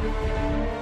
Música